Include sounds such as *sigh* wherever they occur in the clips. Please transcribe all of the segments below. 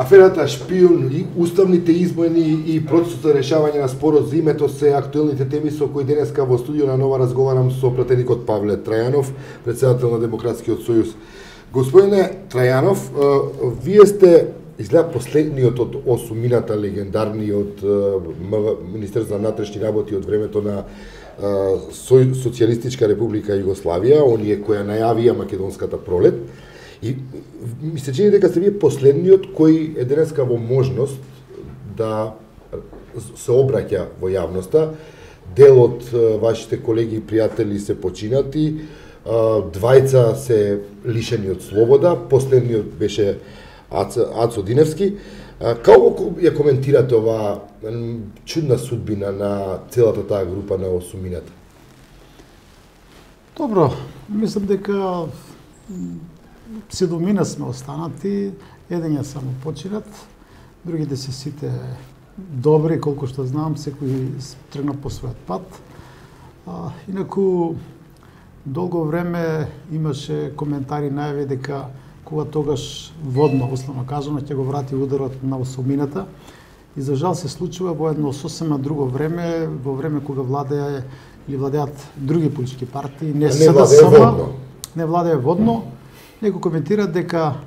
Аферата Шпион и уставните измени и процесот за решавање на спорот за името се актуелните теми со кои денеска во студио на Нова разговарам со пратеникот Павле Трајанов, председател на Демократскиот сојуз. Господине Трајанов, вие сте изгледа последниот од осумината легендарниот министер за внатрешни работи од времето на Социјалистичка република Југославија, оние која најавија македонската пролет. И ми се чини дека се вие последниот кој е денеска во можност да се обраќа во јавноста. Дел од вашите колеги и пријатели се починати, двајца се лишени од слобода, последниот беше Ацо Диневски. Како ја коментирате оваа чудна судбина на целата таа група на осумината? Добро, мислам дека седумина сме останати, еден ја само починат, другите се сите добри, колку што знам, секој тргна по својот пат. А, инаку, долго време имаше коментари најаве дека кога тогаш водно, условно кажано, ќе го врати ударот на осомината. И за жал се случува во едно сосема друго време, во време кога владеа или владеат други политички партии, не, не СДСМ, не владеа водно, Некој коментира дека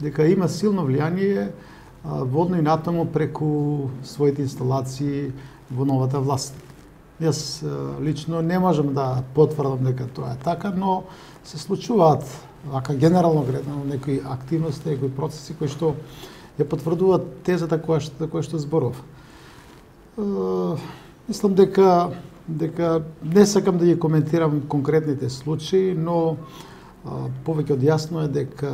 дека има силно влијание водно и натаму преку своите инсталации во новата власт. Јас лично не можам да потврдам дека тоа е така, но се случуваат вака генерално гледано некои активности, некои процеси кои што ја потврдуваат тезата која што која што зборов. мислам дека дека не сакам да ја коментирам конкретните случаи, но повеќе од јасно е дека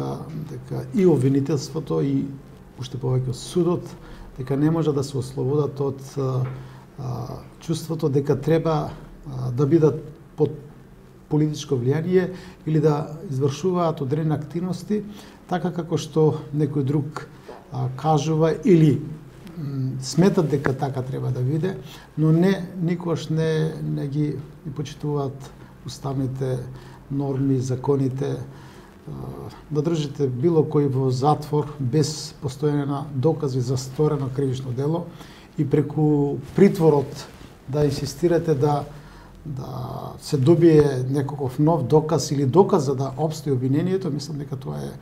дека и обвинителството и уште повеќе судот дека не може да се ослободат од а, чувството дека треба а, да бидат под политичко влијание или да извршуваат одредени активности така како што некој друг а, кажува или сметат дека така треба да биде, но не никош не не ги почитуваат уставните норми, законите, да држите било кој во затвор без постојане на докази за сторено кривично дело и преку притворот да инсистирате да да се добие некаков нов доказ или доказ за да обстои обвинението, мислам дека тоа е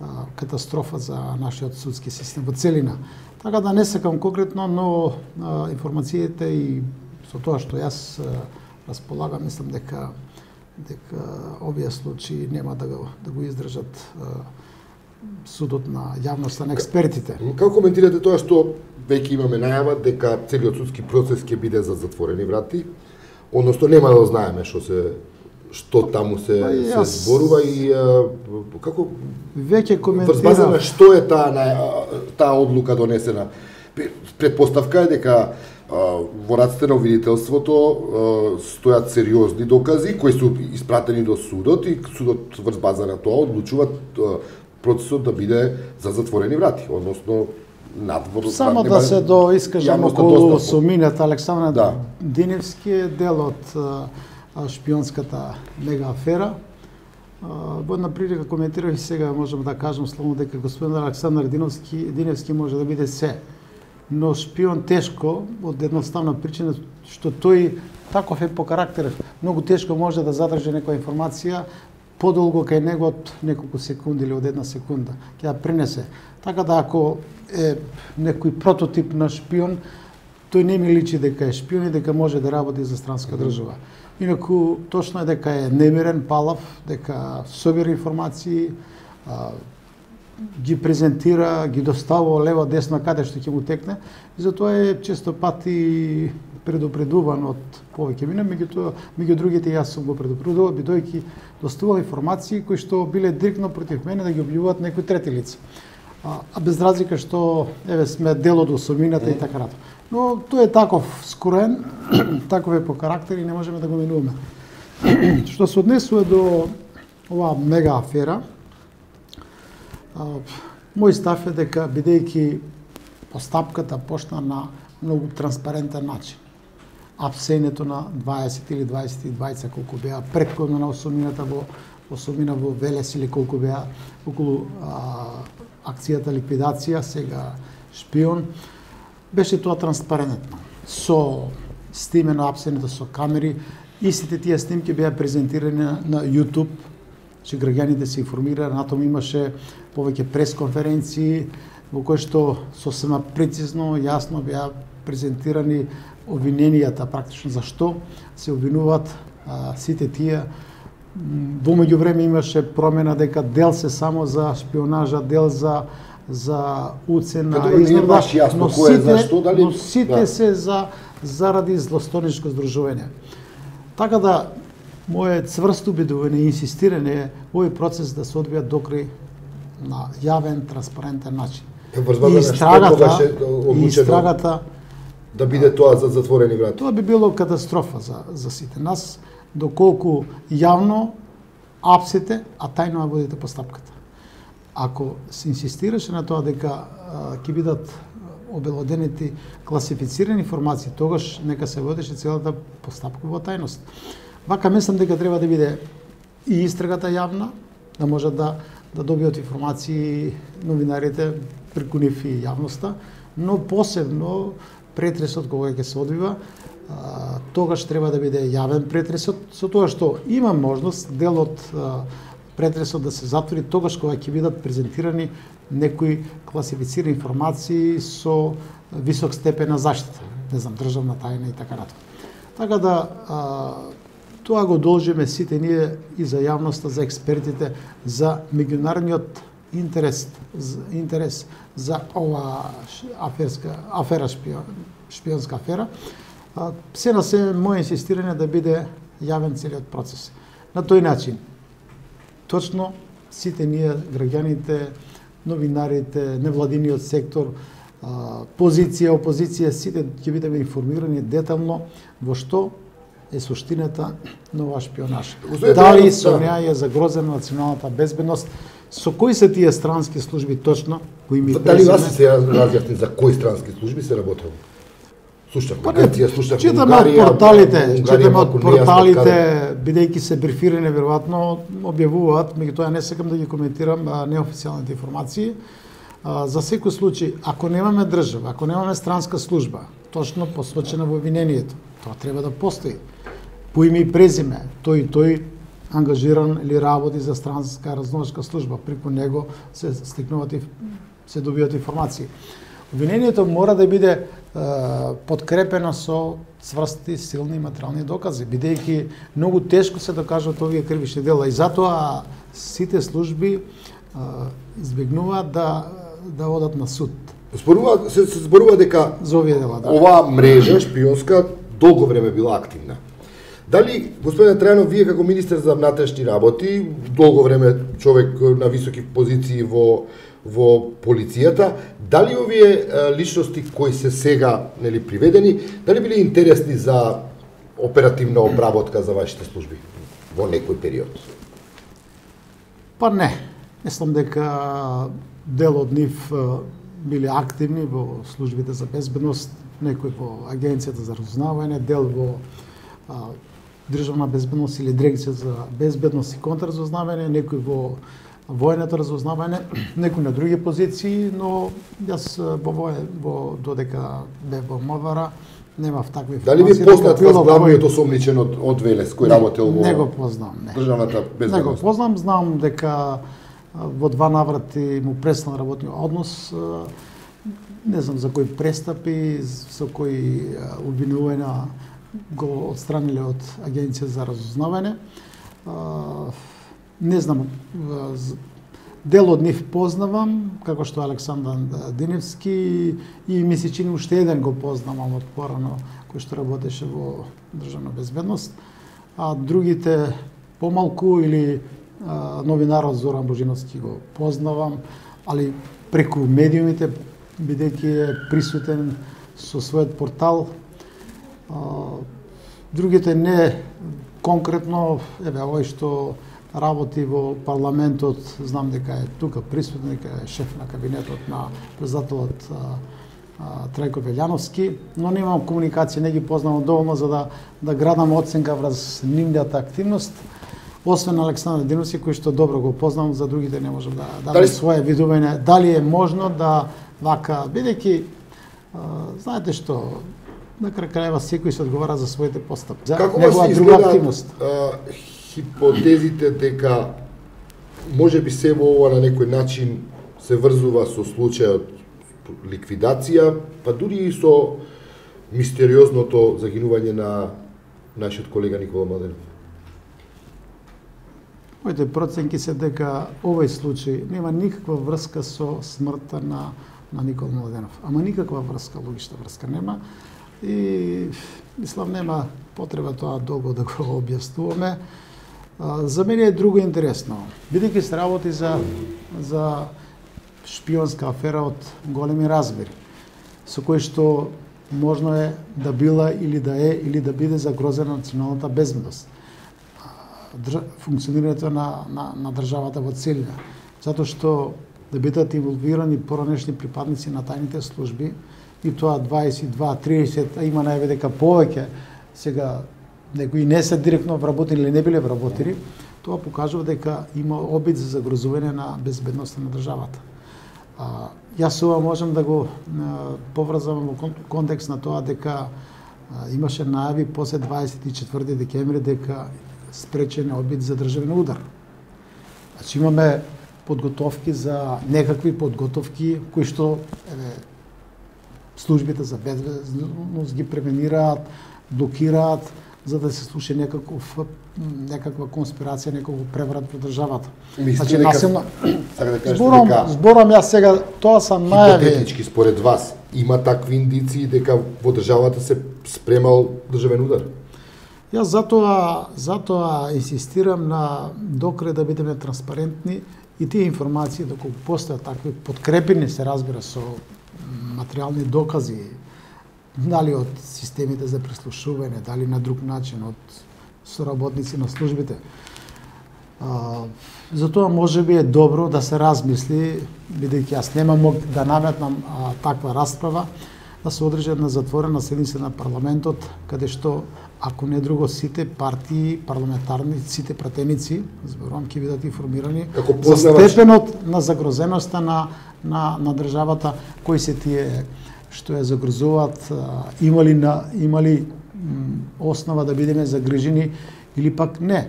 а, катастрофа за нашиот судски систем во целина. Така да не сакам конкретно, но а, информациите и со тоа што јас а, располагам, мислам дека дека овие случаи нема да го, да го издржат судот на јавноста на експертите. Како коментирате тоа што веќе имаме најава дека целиот судски процес ќе биде за затворени врати, односно нема да знаеме што се што таму се, па, јас... се зборува и а, како веќе коментира на што е таа таа одлука донесена. Предпоставка е дека во раците на обвинителството стојат сериозни докази кои се испратени до судот и судот врз база на тоа одлучува процесот да биде за затворени врати, односно надвор Само да се до искажам околу суминет Александр да. Диневски е дел од шпионската мега афера. Во една прилика коментирав и сега можам да кажам словно дека господин Александар Диневски, Диневски може да биде се но шпион тешко од едноставна причина што тој таков е по карактер, многу тешко може да задржи некоја информација подолго кај него од неколку секунди или од една секунда, ќе ја принесе. Така да ако е некој прототип на шпион, тој не ми личи дека е шпион и дека може да работи за странска држава. Инаку точно е дека е немирен, палав, дека собира информации, ги презентира, ги доставува лево десно каде што ќе му текне и затоа е често пати предупредуван од повеќе мине, меѓутоа меѓу другите јас сум го предупредувал бидојќи доставувал информации кои што биле директно против мене да ги објавуваат некои трети лица. А, а без разлика што еве сме дел од осомината и така натаму. Но тој е таков скроен, *clears throat* таков е по карактер и не можеме да го минуваме. *clears throat* што се однесува до оваа мега афера, Мој став е дека бидејќи постапката почна на многу транспарентен начин, апсењето на 20 или 22 колку беа предходно на осумината во осумина во Велес или колку беа околу а, акцијата ликвидација, сега шпион, беше тоа транспарентно. Со стимено апсењето со камери, истите тие снимки беа презентирани на, на YouTube, че граѓаните се информираа, на тоа имаше повеќе пресконференции во кои што сосема прецизно, јасно беа презентирани обвиненијата практично за што се обвинуваат а, сите тие во меѓувреме имаше промена дека дел се само за шпионажа, дел за за уцена, Като изгледа, баш јасно но сите, зашто, дали- но сите да. се за заради злосторничко здружување. Така да мое цврсто убедување и инсистирање е овој процес да се одвија докрај на јавен, транспарентен начин. Врз И истрагата, е и истрагата да биде тоа за затворени врати? Тоа би било катастрофа за, за сите нас, доколку јавно апсите, а тајно ја водите постапката. Ако се инсистираше на тоа дека ќе бидат обелодените класифицирани информации, тогаш нека се водеше целата постапка во тајност. Вака мислам дека треба да биде и истрагата јавна, да можат да да добиат информации новинарите преку нив и јавноста, но посебно претресот кога ќе се одвива, а, тогаш треба да биде јавен претресот, со тоа што има можност дел од претресот да се затвори тогаш кога ќе бидат презентирани некои класифицирани информации со висок степен на заштита, не знам, државна тајна и така натаму. Така да а, тоа го должиме сите ние и за јавноста, за експертите, за меѓународниот интерес, интерес за ова аферска афера шпион, шпионска афера. Се на се моје инсистирање да биде јавен целиот процес. На тој начин точно сите ние граѓаните, новинарите, невладиниот сектор, позиција, опозиција, сите ќе бидеме информирани детално во што е суштината на оваа шпионаж. Дали Трајанов, со да. неа е загрозена националната безбедност, со кои се тие странски служби точно, кои ми Дали вас се разјасни за кои странски служби се работело? Слушавме Па Грција, слушавме читаме од порталите, читаме од порталите, бидејќи се брифирани веројатно објавуваат, меѓутоа не сакам да ги коментирам неофицијалните информации. За секој случај, ако немаме држава, ако немаме странска служба, точно посочена во обвинението, тоа треба да постои. По име и презиме, тој и тој ангажиран или работи за странска разновачка служба, преку него се стекнуваат и се добиваат информации. Обвинението мора да биде е, подкрепено со цврсти, силни материални докази, бидејќи многу тешко се докажуваат овие кривични дела и затоа сите служби е, избегнуваат да да одат на суд Зборува, се, се зборува дека за овие дела. Да. оваа мрежа шпионска долго време била активна. Дали, господине Трајанов, вие како министер за внатрешни работи, долго време човек на високи позиции во во полицијата, дали овие личности кои се сега нели приведени, дали биле интересни за оперативна обработка за вашите служби во некој период? Па не. Мислам дека дел од нив биле активни во службите за безбедност, некој во Агенцијата за разузнавање, дел во Државна безбедност или Дирекција за безбедност и контрразузнавање, некој во војното разузнавање, *clears throat* некој на други позиции, но јас во вој, во додека бев во МВР, немав такви Дали ви познат вас главниот кој- осомничен од, од Велес, кој работел во Не го познам, не. државната Не го безбедност? познам, знам дека во два наврати му престана работниот однос, не знам за кои престапи, со кои а, обвинувања го отстраниле од Агенција за разузнавање. Не знам, дел од нив познавам, како што Александар Диневски и ми се чини уште еден го познавам од порано, кој што работеше во Државна безбедност, а другите помалку или а, новинарот Зоран Божиновски го познавам, али преку медиумите, бидејќи е присутен со својот портал. Другите не конкретно, еве овој што работи во парламентот, знам дека е тука присутен, дека е шеф на кабинетот на председателот Трајко Велјановски, но немам комуникација, не ги познавам доволно за да да градам оценка врз нивната активност. освен Александар Диноси, кој што добро го познавам, за другите не можам да дадам Дали- свое видување. Дали е можно да вака, бидејќи знаете што, на крај крајва секој се одговара за своите постапки. За Како негова друга активност. а, хипотезите дека може би се во ова на некој начин се врзува со случајот ликвидација, па дури и со мистериозното загинување на нашиот колега Никола Младенов. Моите проценки се дека овој случај нема никаква врска со смртта на на Никола Младенов. Ама никаква врска, логична врска нема. И мислам нема потреба тоа долго да го објаснуваме. За мене е друго интересно. Бидејќи се работи за за шпионска афера од големи размери, со кој што можно е да била или да е или да биде загрозена националната безбедност функционирането функционирањето на, на, на државата во целина. Затоа што да бидат инволвирани поранешни припадници на тајните служби, и тоа 22, 30, а има најаве дека повеќе сега некои не се директно вработени или не биле вработени, тоа покажува дека има обид за загрозување на безбедноста на државата. А, јас ова можам да го а, поврзам во контекст на тоа дека а, имаше најави после 24 декември дека спречен е обид за државен удар. Значи имаме подготовки за некакви подготовки кои што еве службите за безбедност ги превенираат, блокираат за да се слуша некаков некаква конспирација, некаков преврат во државата. Мислите Значи, дека насилно... сака да кажете Зборам, дека зборам јас сега, тоа са најави. хипотетички според вас има такви индиции дека во државата се спремал државен удар? Јас затоа, затоа инсистирам на докрај да бидеме транспарентни и тие информации, доколку постојат такви подкрепени, се разбира, со материјални докази, дали од системите за преслушување, дали на друг начин, од соработници на службите. А, затоа може би е добро да се размисли, бидејќи јас нема мог да наметнам а, таква расправа, да се одржи една затворена седница на парламентот, каде што, ако не друго, сите партии, парламентарни, сите пратеници, зборувам, ќе бидат информирани Како за степенот на загрозеноста на, на, на државата, кои се тие што ја загрозуваат, имали, на, имали основа да бидеме загрижени или пак не.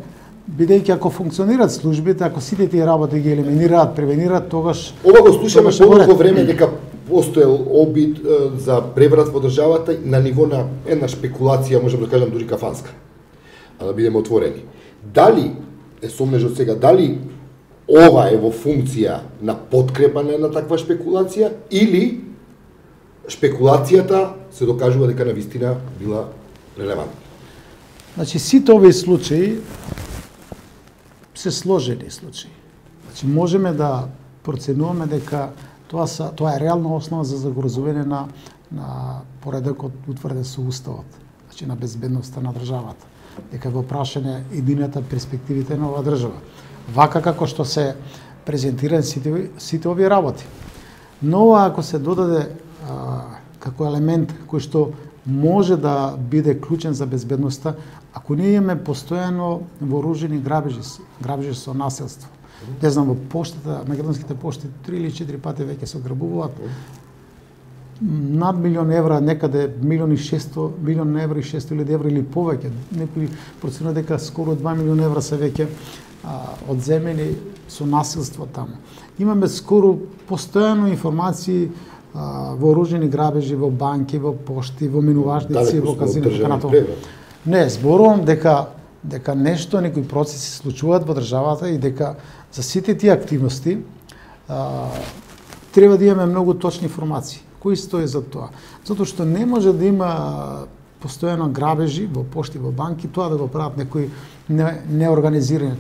Бидејќи ако функционираат службите, ако сите тие работи ги елиминираат, превенираат, тогаш Ова го слушаме Тогаш е во подолго ред. време дека постоел обид за преврат во државата на ниво на една шпекулација, можам да кажам дури кафанска. А да бидеме отворени. Дали е сомнеж од сега, дали ова е во функција на подкрепа на една таква шпекулација или шпекулацијата се докажува дека на вистина била релевантна. Значи, сите овие случаи се сложени случаи. Значи, можеме да проценуваме дека тоа са тоа е реална основа за загрозување на на поредокот утврден со уставот, значи на безбедноста на државата. Дека во прашање едината перспективите на оваа држава. Вака како што се презентирани сите сите овие работи. Но ако се додаде а, како елемент кој што може да биде клучен за безбедноста, ако ние имаме постојано вооружени грабежи, грабежи со населство, Не знам, во поштата, македонските пошти три или четири пати веќе се ограбуваат. Над милион евра, некаде милион и 600, милион евра и 600 илјади евра или повеќе. Некои проценува дека скоро 2 милион евра се веќе одземени со насилство таму. Имаме скоро постојано информации вооружени грабежи во банки, во пошти, во минувачници, Далеку во казино, така натаму. Не, зборувам дека дека нешто, некои процеси се случуваат во државата и дека за сите тие активности а, треба да имаме многу точни информации. Кои стои за тоа? Затоа што не може да има постојано грабежи во пошти, во банки, тоа да го прават некои не, неорганизирани.